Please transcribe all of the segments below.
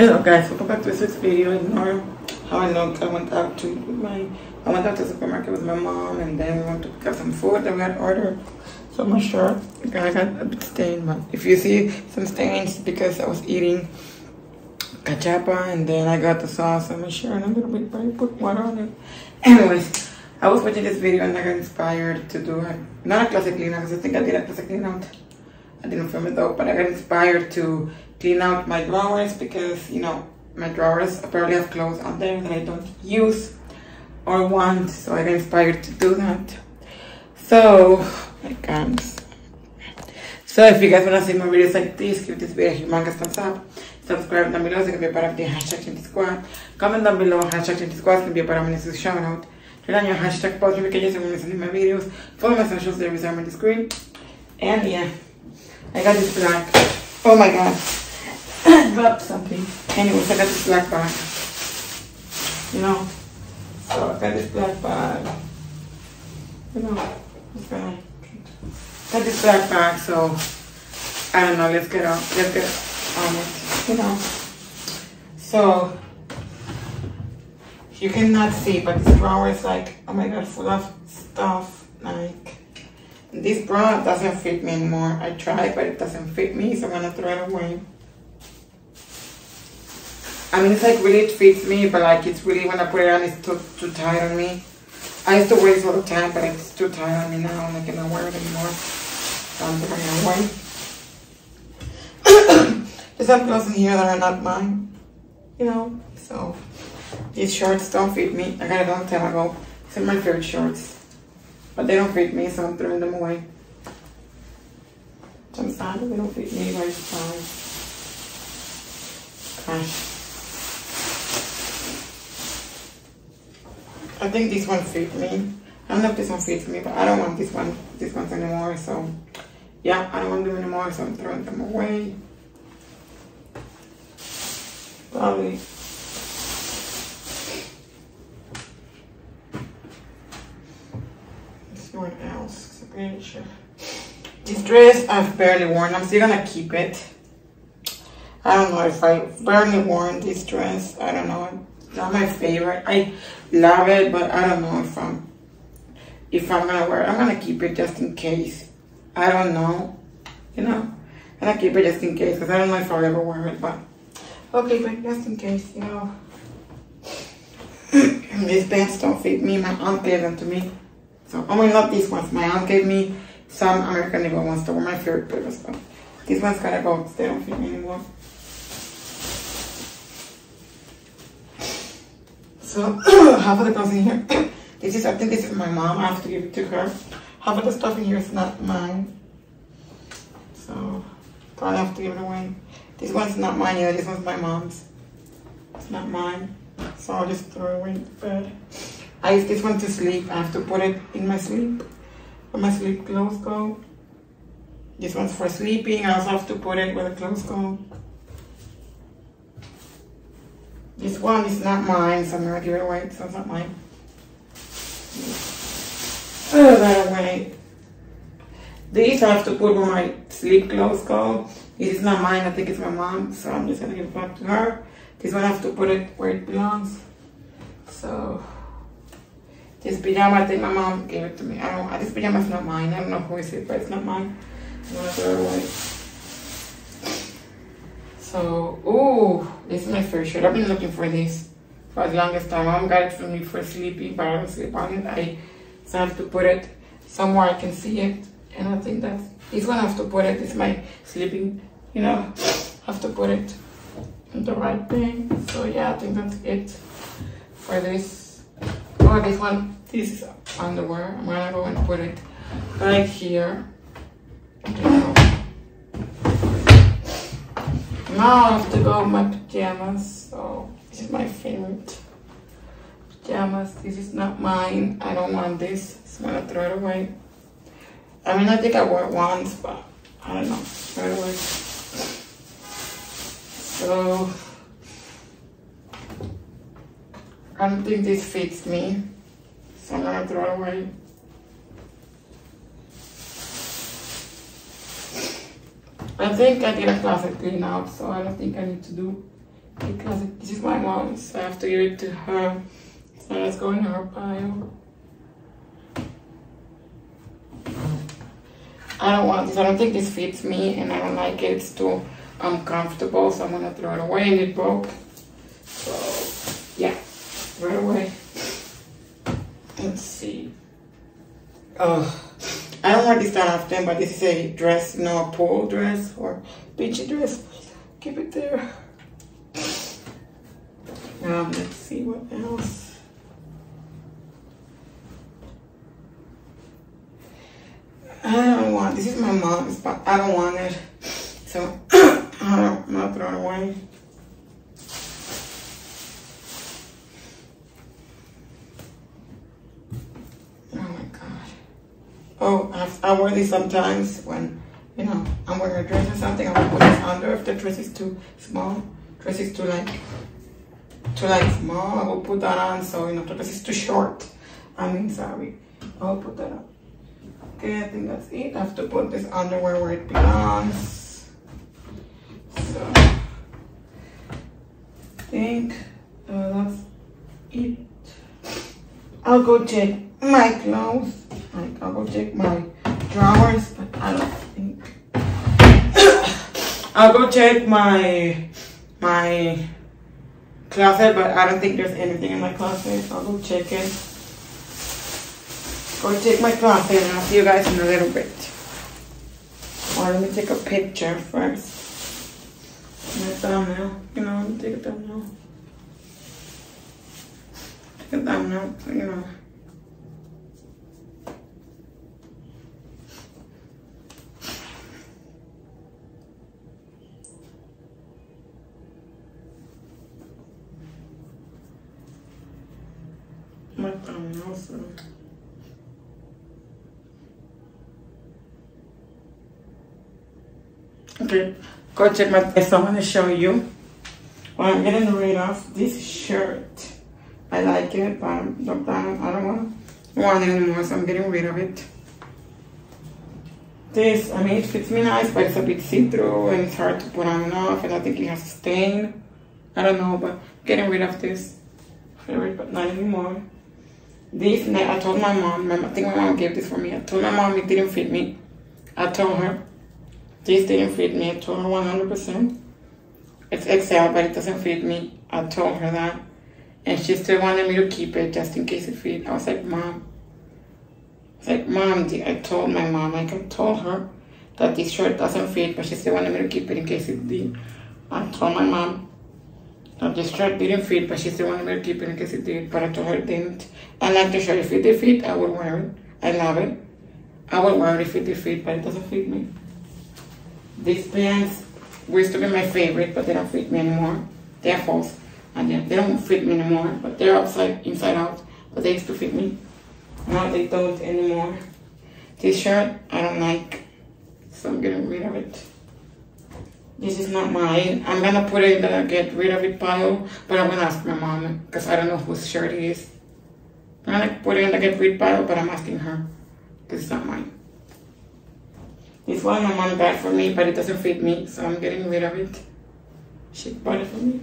Hello guys, welcome back to this video. Ignore how I look. I went out to my I went out to the supermarket with my mom and then we went to pick up some food that we had ordered. So my shirt, I got a bit stained, but if you see some stains because I was eating cachapa and then I got the sauce on my shirt a little bit, but I put water on it. Anyways, I was watching this video and I got inspired to do not a classic clean because I think I did a classic clean out. I didn't film it though, but I got inspired to clean out my drawers because, you know, my drawers apparently have clothes on there that I don't use or want. So I got inspired to do that. So, my guns. So if you guys want to see more videos like this, give this video a humongous thumbs up. Subscribe down below so you can be a part of the hashtag Chinty Squad. Comment down below, hashtag Chinty Squad so can be a part of my next shout out. Turn on your hashtag post notifications when you see my videos. Follow my socials, they're on the screen. And yeah, I got this black. Oh my god. dropped something. Anyways, I got this black bag. You know, so I got this black bag. You know, it's gonna got this black bag. So I don't know. Let's get on. Let's get on it. You know. So you cannot see, but this drawer is like, oh my god, full of stuff. Like this bra doesn't fit me anymore. I tried, but it doesn't fit me, so I'm gonna throw it away. I mean, it's like really it fits me, but like it's really when I put it on, it's too, too tight on me. I used to wear this all the time, but it's too tight on me now. I'm not gonna wear it anymore. So I'm throwing it away. There's some clothes in here that are not mine, you know. So these shorts don't fit me. I got it a long time ago. These are my favorite shorts, but they don't fit me, so I'm throwing them away. I'm sad they don't fit me, it's fine. Gosh. I think this one fit me. I don't know if this one fits me, but I don't want this one, this ones anymore. So yeah, I don't want them anymore, so I'm throwing them away. Probably. Let's see what This dress I've barely worn. I'm still gonna keep it. I don't know if I barely worn this dress. I don't know It's not my favorite. I love it, but I don't know if I'm if I'm gonna wear it. I'm gonna keep it just in case. I don't know. You know? I'm gonna keep it just in case because I don't know if I'll ever wear it, but okay, but just in case, you know. these pants don't fit me. My aunt gave them to me. So, I mean, not these ones. My aunt gave me some American Eagle ones that were my favorite pair stuff. These ones gotta go because they don't fit me anymore. So half of the clothes in here, this is, I think this is my mom. I have to give it to her. Half of the stuff in here is not mine. So probably have to give it away. This one's not mine either. This one's my mom's. It's not mine. So I'll just throw it away in bed. I use this one to sleep. I have to put it in my sleep. Where my sleep clothes go. This one's for sleeping. I also have to put it where the clothes go. This one is not mine, so I'm gonna give it away, so it's not mine. Oh, Throw that away. These I have to put where my sleep clothes go. This is not mine, I think it's my mom, so I'm just gonna give it back to her. This one I have to put it where it belongs. So, this pajama, I think my mom gave it to me. I don't, this pajama is not mine. I don't know who is it, but it's not mine. I'm gonna throw it away. So, oh, this is my first shirt. I've been looking for this for the longest time. Mom got it for me for sleeping, but I don't sleep on it. I have to put it somewhere I can see it. And I think that's this I have to put it. It's my sleeping, you know, I have to put it in the right thing. So yeah, I think that's it for this. Oh, this one, this is underwear. I'm gonna go and put it right here. Now I have to go with my pajamas. So this is my favorite pajamas. This is not mine. I don't want this. So I'm gonna throw it away. I mean, I think I wore it once, but I don't know. Throw it away. So I don't think this fits me. So I'm gonna throw it away. I think I did a closet clean out, so I don't think I need to do because this is my mom's, so I have to give it to her. So let's go in her pile. I don't want this. I don't think this fits me, and I don't like it. It's too uncomfortable, so I'm gonna throw it away. And it broke. Right away. Let's see. Oh. I don't wear this that often, but this is a dress, you know, a pool dress or beachy dress. Keep it there. Um, let's see what else. I don't want, this is my mom's, but I don't want it. So, I'm not throwing away. I, I wear this sometimes when, you know, I'm wearing a dress or something. I will put this under if the dress is too small. Dress is too like, too like small. I will put that on. So, you know, the dress is too short. I mean, sorry. I'll put that on. Okay, I think that's it. I have to put this underwear where it belongs. So, I think uh, that's it. I'll go check my clothes. Like, I'll go check my drawers, but I don't think. I'll go check my my closet, but I don't think there's anything in my closet. I'll go check it. Go check my closet, and I'll see you guys in a little bit. Or let me take a picture first. My thumbnail, you know, take a thumbnail. Take a thumbnail, you know. Thumb also. Okay, go check my so I'm gonna show you what I'm getting rid of this shirt. I like it, but I'm, I don't want, want it anymore, so I'm getting rid of it. This, I mean, it fits me nice, but it's a bit see-through and it's hard to put on and off, and I think it has a stain. I don't know, but getting rid of this favorite, but not anymore. This, I told my mom, I think my mom gave this for me. I told my mom it didn't fit me. I told her this didn't fit me. I told her 100%. It's XL, but it doesn't fit me. I told her that. And she still wanted me to keep it just in case it fit. I was like, Mom. I was like, Mom, I told my mom, like I told her that this shirt doesn't fit, but she still wanted me to keep it in case it did. I told my mom that this shirt didn't fit, but she still one to keep it in case it did, but I told her it didn't. I like the shirt. If it did fit, I would wear it. I love it. I would wear it if it did fit, but it doesn't fit me. These pants used to be my favorite, but they don't fit me anymore. They're false. And they, they don't fit me anymore, but they're upside, inside out. But they used to fit me. Now they don't anymore. This shirt, I don't like. So I'm getting rid of it. This is not mine. I'm gonna put it in the get rid of it pile, but I'm gonna ask my mom because I don't know whose shirt it is. I'm gonna put it in the get rid pile, but I'm asking her because it's not mine. This one my mom bought for me, but it doesn't fit me, so I'm getting rid of it. She bought it for me.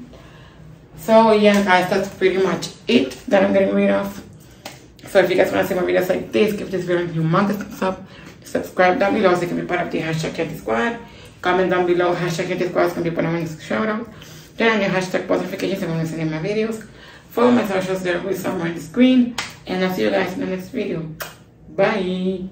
So yeah, guys, that's pretty much it that I'm getting rid of. So if you guys want to see more videos like this, give this video a humongous thumbs up. Subscribe down below so you can be part of the hashtag Ketty Squad. Comment down below hashtag Squad is going to be put on my shout out. Turn on your hashtag post notifications when you see my videos. Follow my socials there will be somewhere on the screen. And I'll see you guys in the next video. Bye.